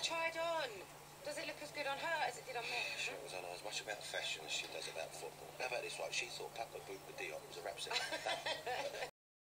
I tried on. Does it look as good on her as it did on me? She was on as much about fashion as she does about football. How about this, right? She thought Papa Bouba Diop was a rap singer.